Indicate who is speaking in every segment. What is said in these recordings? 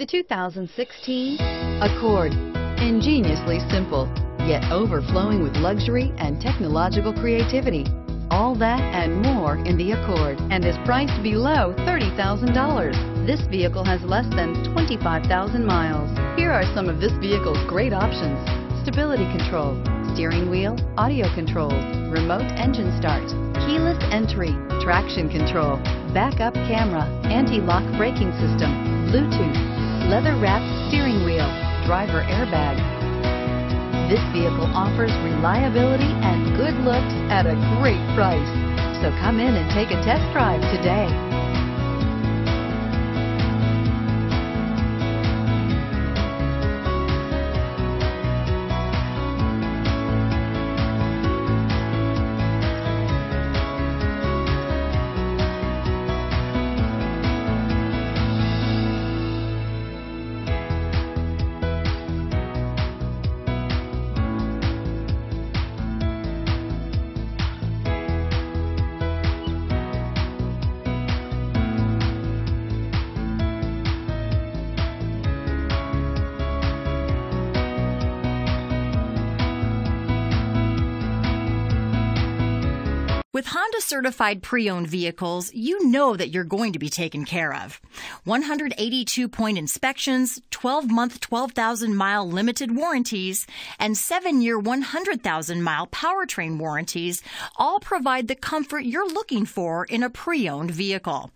Speaker 1: The 2016 Accord. Ingeniously simple, yet overflowing with luxury and technological creativity. All that and more in the Accord and is priced below $30,000. This vehicle has less than 25,000 miles. Here are some of this vehicle's great options. Stability control, steering wheel, audio controls, remote engine start, keyless entry, traction control, backup camera, anti-lock braking system, Bluetooth, leather-wrapped steering wheel, driver airbag. This vehicle offers reliability and good looks at a great price. So come in and take a test drive today.
Speaker 2: With Honda certified pre owned vehicles, you know that you're going to be taken care of. 182 point inspections, 12 month, 12,000 mile limited warranties, and 7 year, 100,000 mile powertrain warranties all provide the comfort you're looking for in a pre owned vehicle.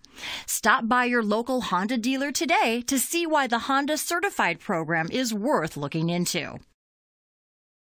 Speaker 2: Stop by your local Honda dealer today to see why the Honda certified program is worth looking into.